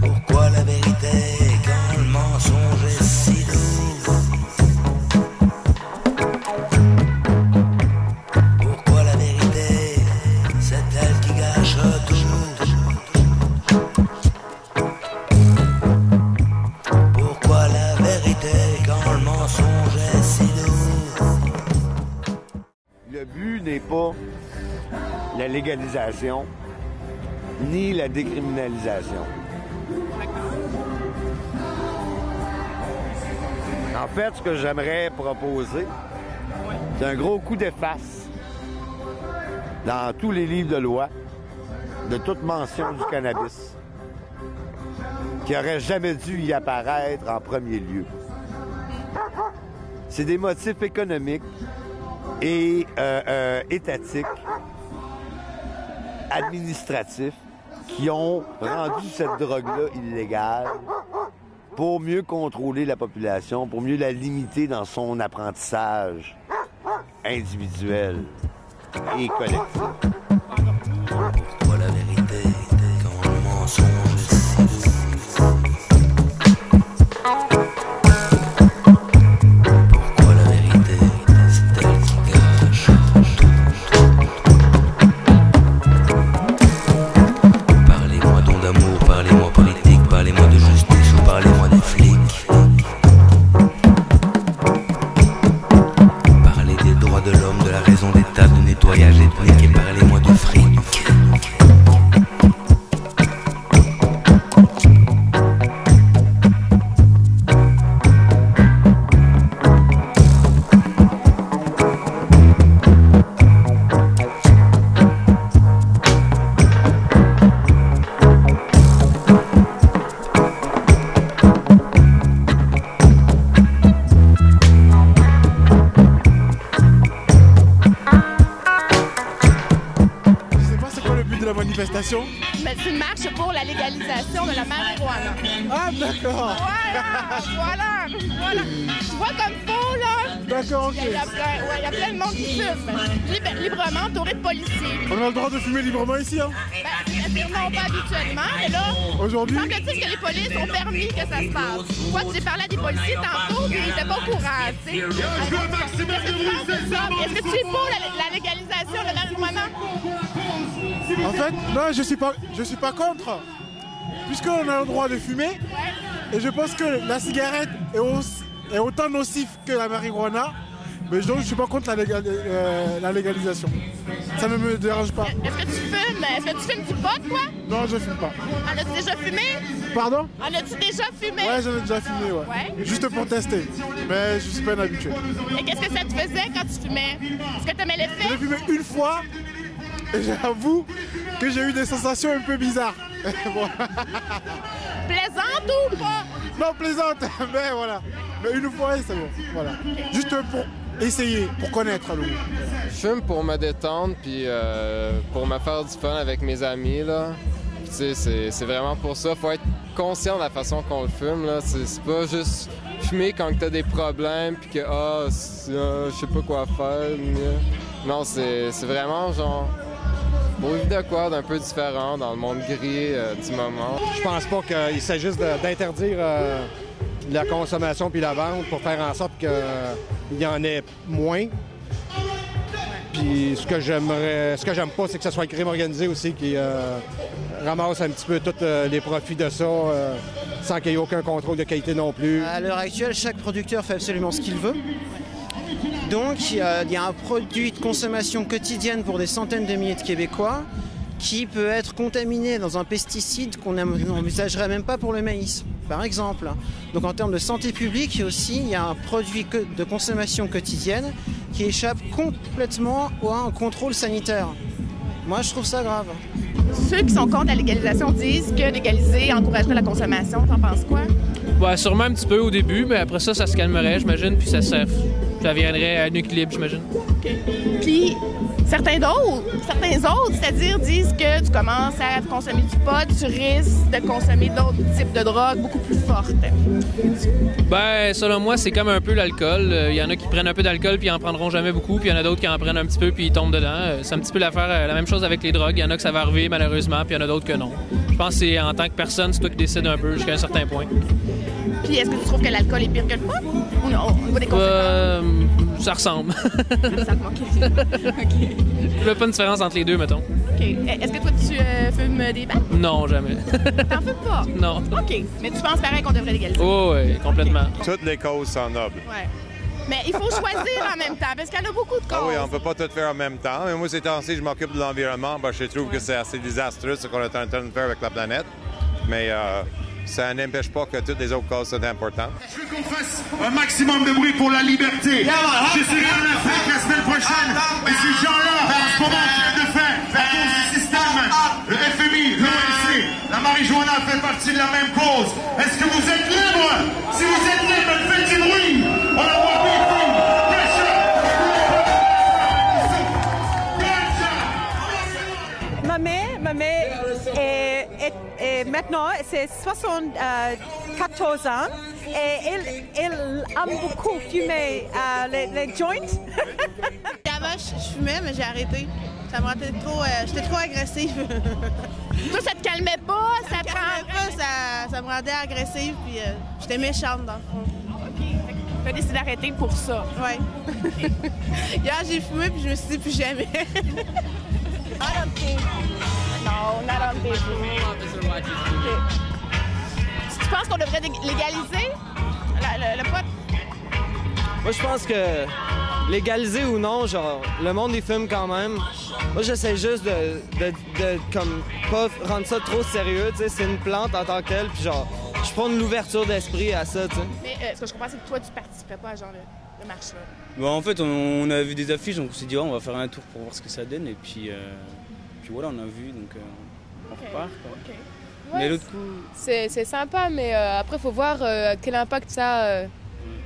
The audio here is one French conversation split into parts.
Pourquoi la vérité quand le mensonge est si doux Pourquoi la vérité c'est elle qui gâche tout? Pourquoi la vérité quand le mensonge est si doux Le but n'est pas la légalisation ni la décriminalisation. En fait, ce que j'aimerais proposer, c'est un gros coup d'efface dans tous les livres de loi de toute mention du cannabis qui aurait jamais dû y apparaître en premier lieu. C'est des motifs économiques et euh, euh, étatiques, administratifs, qui ont rendu cette drogue-là illégale pour mieux contrôler la population, pour mieux la limiter dans son apprentissage individuel et collectif. Manifestation? Mais c'est une marche pour la légalisation de la marijuana. Ah d'accord. Voilà, voilà, voilà. Tu vois comme faux, là? D'accord, a, il y a ok. il y a plein de monde qui fume. Libre- librement, entouré de policiers. On a le droit de fumer librement ici, hein? Ben, non pas habituellement, mais là, Aujourd'hui, semble-t-il que les polices ont permis que ça se passe. J'ai parlé à des policiers tantôt, mais ils n'étaient pas au courant, tu sais. Tu? Est-ce que tu es pour la, la légalisation de la marijuana? En fait, non, je suis pas, je suis pas contre. Puisqu'on a le droit de fumer, et je pense que la cigarette est, aussi- est autant nocif que la marijuana, mais donc je suis pas contre la, légal- euh, la légalisation. Ça ne me dérange pas. Est-ce que tu fumes? Est-ce que tu fumes du pot, toi? Non, je fume pas. En as-tu déjà fumé? Pardon? En as-tu déjà fumé? Ouais, j'en ai déjà fumé, ouais. Ouais. Juste pour tester. Mais je suis pas habitué. Et qu'est-ce que ça te faisait quand tu fumais? Est-ce que tu aimais J'ai l'effet? fumé une fois, j'avoue que j'ai eu des sensations un peu bizarres. Bon. Plaisante ou pas? Non, plaisante, mais voilà. Mais une fois, c'est bon. Voilà. Juste pour essayer, pour connaître le. Je fume pour me détendre puis euh, pour me faire du fun avec mes amis. Là. Puis, tu sais, c'est, c'est vraiment pour ça. faut être conscient de la façon qu'on le fume. Là. C'est, c'est pas juste fumer quand t'as des problèmes puis que ah, ah, je sais pas quoi faire. mais- Non, c'est, c'est vraiment genre vivre de quoi d'un peu différent dans le monde gris euh, du moment. Je pense pas qu'il s'agisse d'interdire euh, la consommation puis la vente pour faire en sorte qu'il y en ait moins. Puis ce que j'aimerais, ce que j'aime pas, c'est que ce soit le crime organisé aussi qui euh, ramasse un petit peu tous euh, les profits de ça euh, sans qu'il y ait aucun contrôle de qualité non plus. À l'heure actuelle, chaque producteur fait absolument ce qu'il veut. Donc, il y, a, il y a un produit de consommation quotidienne pour des centaines de milliers de Québécois qui peut être contaminé dans un pesticide qu'on n'envisagerait même pas pour le maïs, par exemple. Donc, en termes de santé publique, aussi, il y a un produit de consommation quotidienne qui échappe complètement à un contrôle sanitaire. Moi, je trouve ça grave. Ceux qui sont contre la légalisation disent que légaliser encouragerait la consommation. T'en penses quoi? Ouais, sûrement un petit peu au début, mais après ça, ça se calmerait, j'imagine, puis ça, ça, ça viendrait à un équilibre, j'imagine. Puis, Certains d'autres, certains autres, c'est-à-dire disent que tu commences à consommer du pot, tu risques de consommer d'autres types de drogues beaucoup plus fortes. Ben, selon moi, c'est comme un peu l'alcool. Euh, Il y en a qui prennent un peu d'alcool puis ils en prendront jamais beaucoup, puis il y en a d'autres qui en prennent un petit peu puis ils tombent dedans. Euh, C'est un petit peu l'affaire, euh, la même chose avec les drogues. Il y en a que ça va arriver malheureusement, puis il y en a d'autres que non. Je pense que c'est en tant que personne, c'est toi qui décides un peu jusqu'à un certain point. Puis est-ce que tu trouves que l'alcool est pire que le pot? Ou non, au niveau des conséquences? Euh, ça ressemble. Ça te manque. OK. Je vois pas une différence entre les deux, mettons. OK. Est-ce que toi, tu euh, fumes des battes? Non, jamais. T'en fumes pas? non. OK. Mais tu penses pareil qu'on devrait légaliser? Oh, oui, complètement. Toutes les causes sont nobles. Ouais. Mais il faut choisir en même temps, parce qu'il y en a beaucoup de causes. Ah oui, on peut pas tout faire en même temps. Mais moi, ces temps-ci, je m'occupe de l'environnement. Ben, je trouve que c'est assez désastreux ce qu'on est en train de faire avec la planète. Mais euh, ça n'empêche pas que toutes les autres causes sont importantes. Je veux qu'on fasse un maximum de bruit pour la liberté. Je serai en Afrique la semaine prochaine. Et ces gens-là, en ce moment, de faire, à cause du système, le FMI, l'OMC, la marijuana fait partie de la même cause. Est-ce que vous êtes libre? Si vous êtes libre, maintenant, c'est 74 ans et elle, elle aime beaucoup fumer euh, les, les joints. Avant, je, fumais, mais j'ai arrêté. Ça me rendait trop. euh, J'étais trop agressive. Toi, ça te calmait pas? Ça te calmait pas, ça, ça me rendait agressive, puis euh, j'étais méchante dans le fond. Tu as décidé d'arrêter pour ça? Ouais. Hier, j'ai fumé, puis je me suis dit plus jamais. Non, not on paper. OK. Tu penses qu'on devrait lég- légaliser la- le, le pot? Moi, je pense que légaliser ou non, genre, le monde il fume quand même. Moi, j'essaie juste de, de, de, comme, pas rendre ça trop sérieux, tu sais. C'est une plante en tant que telle, puis genre, je prends de l'ouverture d'esprit à ça, tu sais. Mais euh, ce que je comprends, c'est que toi, tu participerais pas à genre de marche-là. Bah, en fait, on, on a vu des affiches, donc on s'est dit, oh, on va faire un tour pour voir ce que ça donne. Et puis, euh, puis voilà, on a vu, donc euh, on repart. quoi. Mais Ouais, l'autre coup, C'est c'est sympa, mais euh, après, il faut voir euh, quel impact ça a euh,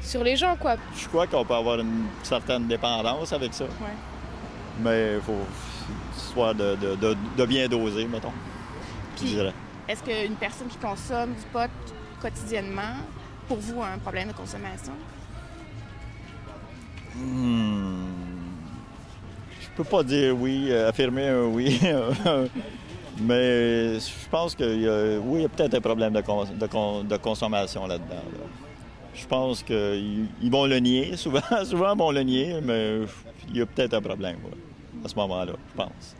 sur les gens, quoi. Je crois qu'on peut avoir une certaine dépendance avec ça. Mais il faut soit de, de- de- de bien doser, mettons. Je Puis- dirais. Est-ce qu'une personne qui consomme du pot quotidiennement, pour vous, a un problème de consommation? Hmm. Je peux pas dire oui, affirmer un oui. Mais je pense qu'il y a, oui, il y a peut-être un problème de, cons- de con- de consommation là-dedans. là. Je pense qu'ils ils vont le nier, souvent, souvent ils vont le nier, mais il y a peut-être un problème ouais, à ce moment-là, je pense.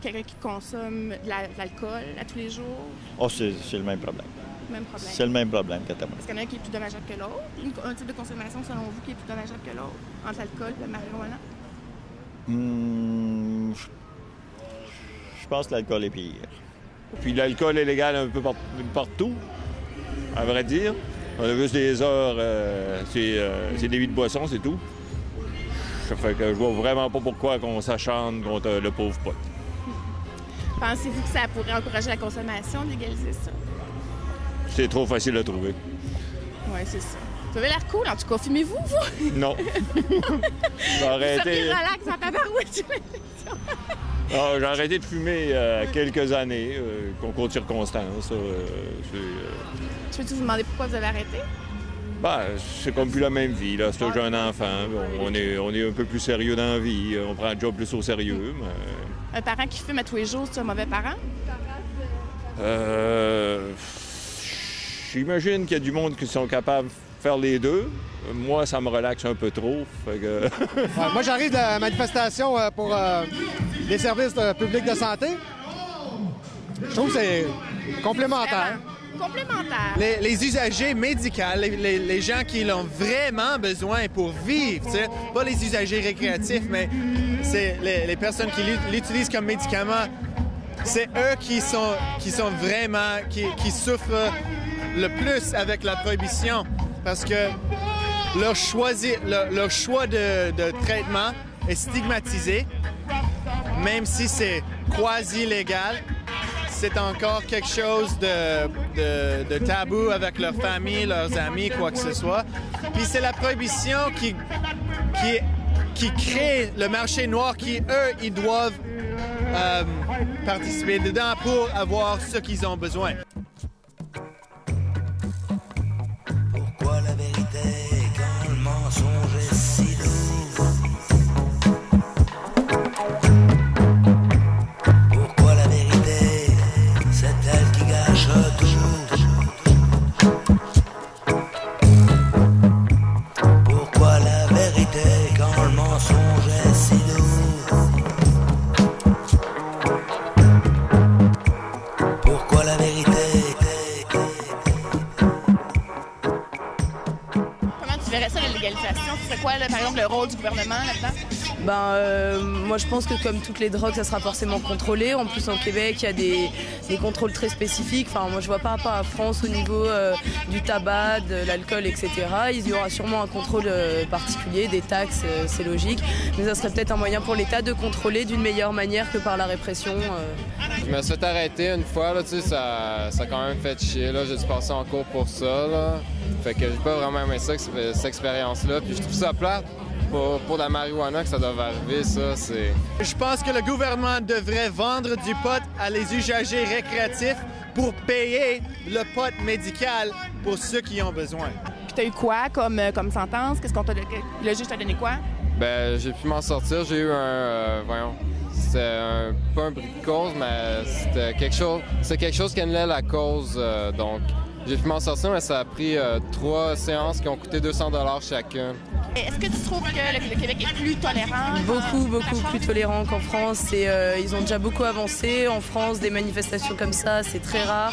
Quelqu'un qui consomme de la- de l'alcool à tous les jours, Oh, c'est c'est le même problème. même problème. C'est le même problème que Est-ce qu'il y en a un qui est plus dommageable que l'autre? Une- Un type de consommation, selon vous, qui est plus dommageable que l'autre? Entre l'alcool et la marijuana? Hmm, je pense que l'alcool est pire. Puis l'alcool est légal un peu par- partout, à vrai dire. On a juste des heures, euh, c'est euh, c'est des vies de boisson, c'est tout. Ça fait que je vois vraiment pas pourquoi qu'on s'acharne contre le pauvre pote. Pensez-vous que ça pourrait encourager la consommation, de légaliser ça? C'est trop facile à trouver. Oui, c'est ça. Vous avez l'air cool, en tout cas. Fumez-vous, vous? Non. J'ai Vous arrêté, seriez relax l'impression. Ah, j'ai arrêté de fumer euh, quelques années, euh, concours de circonstances. euh, euh, Je peux-tu vous demander pourquoi vous avez arrêté? ben, c'est comme plus la même vie. Là. C'est un jeune enfant. Bon, on, est, on est un peu plus sérieux dans la vie. On prend le job plus au sérieux. mais- Un parent qui fume à tous les jours, c'est un mauvais parent? Euh, J'imagine qu'il y a du monde qui sont capables faire les deux. Moi, ça me relaxe un peu trop. fait que- Ouais, moi, j'arrive de la manifestation euh, pour euh, les services de- publics de santé. Je trouve que c'est complémentaire. Complémentaire. Les, les usagers médicaux, les, les- les gens qui l'ont vraiment besoin pour vivre, pas les usagers récréatifs, mais c'est les, les personnes qui l'ut- l'utilisent comme médicament, c'est eux qui sont, qui sont vraiment, qui, qui souffrent le plus avec la prohibition parce que leur, choisi- leur, choix de, traitement est stigmatisé, même si c'est quasi légal c'est encore quelque chose de, de- tabou avec leur famille, leurs amis, quoi que ce soit. Puis c'est la prohibition qui, qui qui créent le marché noir qui, eux, ils doivent euh, participer dedans pour avoir ce qu'ils ont besoin. Pourquoi la vérité quand le mensonge est si doux? Pourquoi la vérité? Comment tu verrais ça, la légalisation? Ce serait quoi, par exemple, le rôle du gouvernement là-dedans? Ben, euh, moi je pense que comme toutes les drogues, ça sera forcément contrôlé. En plus, au Québec, il y a des, contrôles très spécifiques. Enfin, moi je vois pas rapport à France au niveau euh, du tabac, de l'alcool, etc. Il y aura sûrement un contrôle euh, particulier, des taxes, c'est logique. Mais ça serait peut-être un moyen pour l'État de contrôler d'une meilleure manière que par la répression. Je me suis arrêter une fois, là, tu sais, ça, ça a quand même fait chier. J'ai dû passer en cours pour ça. Fait que j'ai pas vraiment aimé ça, cette expérience-là. Puis je trouve ça plate pour, pour la marijuana que ça doit arriver, ça, c'est... Je pense que le gouvernement devrait vendre du pot à les usagers récréatifs pour payer le pot médical pour ceux qui ont besoin. Puis t'as eu quoi comme, euh, comme sentence? Qu'est-ce qu'on t'a... Le juge t'a donné quoi? Ben, j'ai pu m'en sortir. J'ai eu un. euh, voyons. C'était un, pas un bris de cause, mais c'était quelque chose. C'est quelque chose qui annulait la cause. euh, donc, j'ai pu m'en sortir, mais ça a pris euh, trois séances qui ont coûté 200 chacune. Est-ce que tu trouves que le, le Québec est plus tolérant? Beaucoup, beaucoup plus tolérant qu'en France. Et, euh, ils ont déjà beaucoup avancé. En France, des manifestations comme ça, c'est très rare,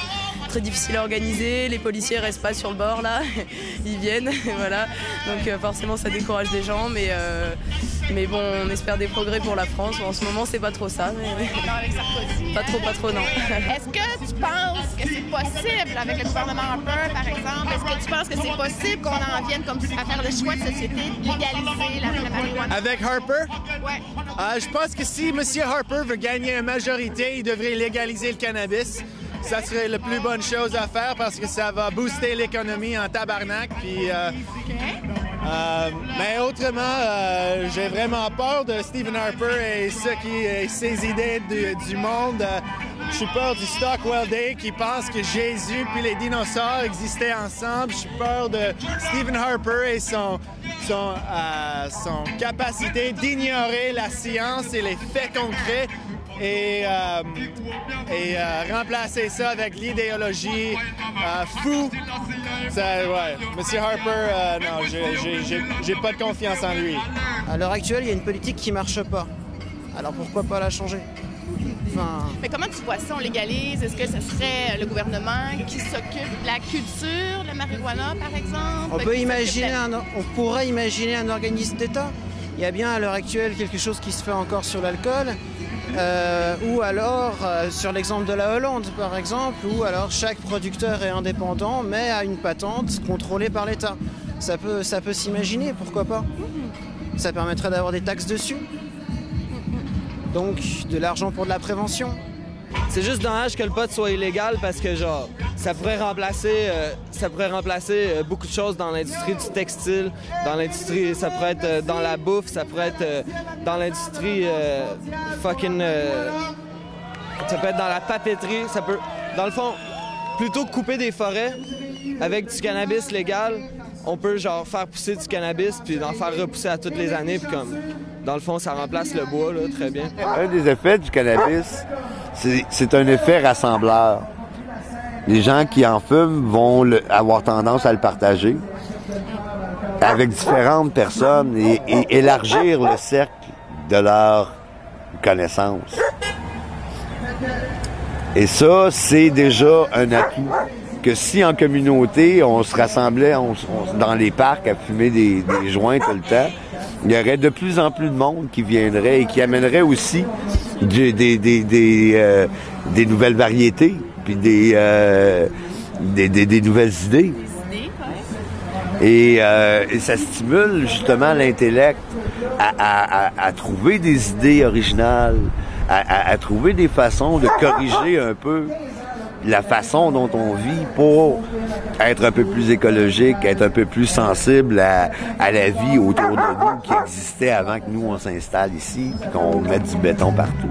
très difficile à organiser. Les policiers restent pas sur le bord là, ils viennent, voilà. Donc euh, forcément, ça décourage des gens, mais euh, mais bon, on espère des progrès pour la France. En ce moment, c'est pas trop ça, mais pas trop, pas trop, non. Est-ce que tu penses que c'est possible avec le gouvernement Harper, par exemple? Est-ce que tu penses que c'est possible qu'on en vienne comme à faire le choix de société légaliser la, la marijuana? Avec Harper? Ouais. Euh, je pense que si M. Harper veut gagner une majorité, il devrait légaliser le cannabis. Ça serait la plus bonne chose à faire parce que ça va booster l'économie en tabarnak. Puis, euh, euh, mais autrement, euh, j'ai vraiment peur de Stephen Harper et, qui, ses idées du, du monde. Je suis peur du Stockwell Day qui pense que Jésus puis les dinosaures existaient ensemble. Je suis peur de Stephen Harper et son, son, son capacité d'ignorer la science et les faits concrets et, euh, et euh, remplacer ça avec l'idéologie euh, fou. Ça, ouais. Monsieur Harper, euh, non, j'ai- pas de confiance en lui. À l'heure actuelle, il y a une politique qui marche pas. Alors pourquoi pas la changer? Enfin, Mais comment tu vois ça? On légalise? Est-ce que ce serait le gouvernement qui s'occupe de la culture, de la marijuana, par exemple? on peut imaginer, un, on pourrait imaginer un organisme d'État. Il y a bien à l'heure actuelle quelque chose qui se fait encore sur l'alcool. Euh, ou alors, euh, sur l'exemple de la Hollande par exemple, où alors chaque producteur est indépendant mais a une patente contrôlée par l'État. Ça peut, ça peut s'imaginer, pourquoi pas Ça permettrait d'avoir des taxes dessus. Donc de l'argent pour de la prévention. C'est juste dommage que le pot soit illégal parce que genre ça pourrait remplacer euh, ça pourrait remplacer euh, beaucoup de choses dans l'industrie du textile, dans l'industrie ça pourrait être euh, dans la bouffe, ça pourrait être dans l'industrie fucking ça peut être dans la papeterie, ça peut dans le fond plutôt que couper des forêts avec du cannabis légal, on peut genre faire pousser du cannabis puis d'en faire repousser à toutes les années puis comme dans le fond ça remplace le bois là très bien. Un des effets du cannabis, c'est un effet rassembleur. Les gens qui en fument vont avoir tendance à le partager avec différentes personnes et, élargir le cercle de leurs connaissances. Et ça, c'est déjà un atout. Que si en communauté, on se rassemblait on dans les parcs à fumer des, des joints tout le temps, il y aurait de plus en plus de monde qui viendrait et qui amènerait aussi des, des, des, euh, des nouvelles variétés, puis des, euh, des, des- nouvelles idées. Et, euh, et ça stimule justement l'intellect à, à- à- à trouver des idées originales, à trouver des façons de corriger un peu la façon dont on vit pour être un peu plus écologique, être un peu plus sensible à, la vie autour de nous qui existait avant que nous on s'installe ici et qu'on mette du béton partout.